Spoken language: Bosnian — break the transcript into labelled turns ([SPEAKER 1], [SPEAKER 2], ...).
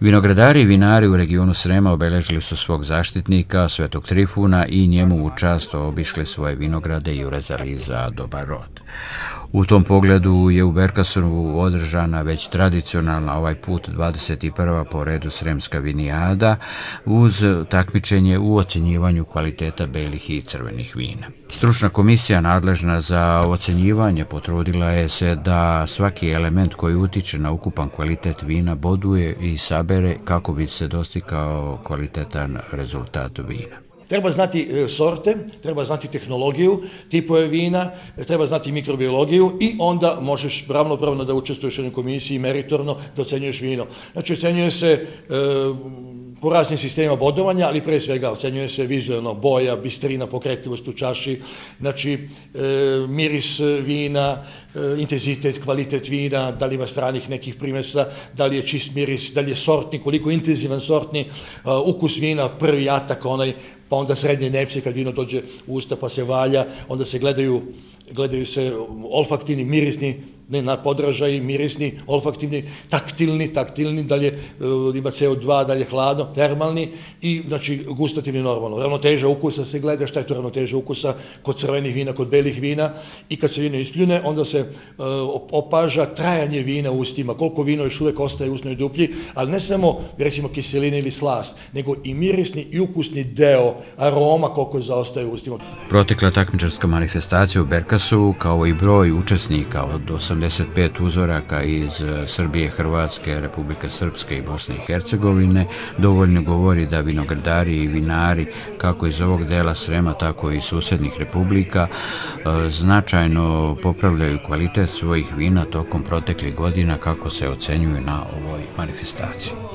[SPEAKER 1] Vinogradari i vinari u regionu Srema obeležili su svog zaštitnika, Svetog Trifuna, i njemu u čast obišli svoje vinograde i urezali za dobar rod. U tom pogledu je u Berkasuru održana već tradicionalna ovaj put 21. po redu Sremska vinijada uz takmičenje u ocjenjivanju kvaliteta belih i crvenih vina. Stručna komisija nadležna za ocjenjivanje potrudila je se da svaki element koji utiče na ukupan kvalitet vina boduje i sabere kako bi se dostikao kvalitetan rezultat vina.
[SPEAKER 2] Treba znati e, sorte, treba znati tehnologiju, tipove vina, treba znati mikrobiologiju i onda možeš ravnopravno da učestvuješ u jednoj komisiji meritorno da ocenjuješ vino. Znači, ocenjuje se e, po raznim sistemima bodovanja, ali pre svega ocenjuje se vizualno boja, bistrina, pokretljivost u čaši, znači e, miris vina, e, intenzitet, kvalitet vina, da li ima stranih nekih primesa, da li je čist miris, da li je sortni, koliko intenzivan sortni, e, ukus vina, prvi atak, onaj, pa onda srednje nefse kad vino dođe u usta pa se valja, onda se gledaju, gledaju se olfaktivni, mirisni ne na podražaj, mirisni, olfaktivni, taktilni, taktilni, dalje uh, ima CO2, dalje hladno, termalni i znači gustativni normalno. Ravnoteža ukusa se gleda, šta je to ravnoteža ukusa kod crvenih vina, kod belih vina i kad se vino ispljune, onda se uh, opaža trajanje vina u ustima, koliko vino još uvek ostaje u usnoj duplji, ali ne samo, recimo, kiselina ili slast, nego i mirisni i ukusni deo aroma koliko zaostaje u ustima.
[SPEAKER 1] Protekla takmičarska manifestacija u Berkasu, kao i broj učesnika od 85 uzoraka iz e, Srbije, Hrvatske, Republike Srpske i Bosne i Hercegovine dovoljno govori da vinogradari i vinari kako iz ovog dela Srema, tako i susednih republika e, značajno popravljaju kvalitet svojih vina tokom proteklih godina kako se ocenjuju na ovoj manifestaciji.